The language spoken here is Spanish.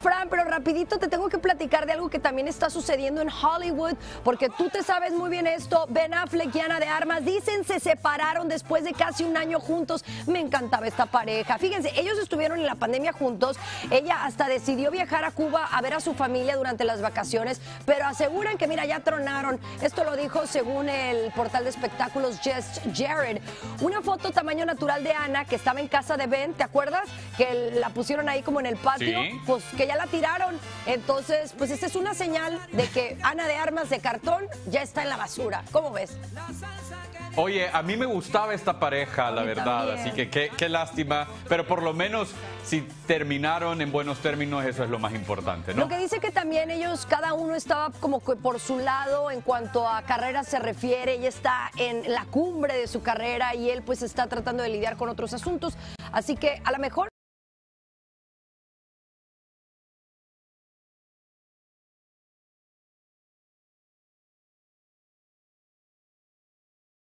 Fran, pero rapidito te tengo que platicar de algo que también está sucediendo en Hollywood, porque tú te sabes muy bien esto. Ben Affleck y Ana de Armas dicen se separaron después de casi un año juntos. Me encantaba esta pareja. Fíjense, ellos estuvieron en la pandemia juntos. Ella hasta decidió viajar a Cuba a ver a su familia durante las vacaciones, pero aseguran que, mira, ya tronaron. Esto lo dijo según el portal de espectáculos Just Jared. Una foto tamaño natural de Ana que estaba en casa de Ben, ¿te acuerdas? Que la pusieron ahí como en el patio. Sí. Pues que ya la tiraron. Entonces, pues esta es una señal de que Ana de Armas de cartón ya está en la basura. ¿Cómo ves? Oye, a mí me gustaba esta pareja, la verdad, también. así que qué, qué lástima, pero por lo menos si terminaron en buenos términos, eso es lo más importante, ¿no? Lo que dice que también ellos, cada uno estaba como que por su lado en cuanto a carrera se refiere. Ella está en la cumbre de su carrera y él pues está tratando de lidiar con otros asuntos. Así que a lo mejor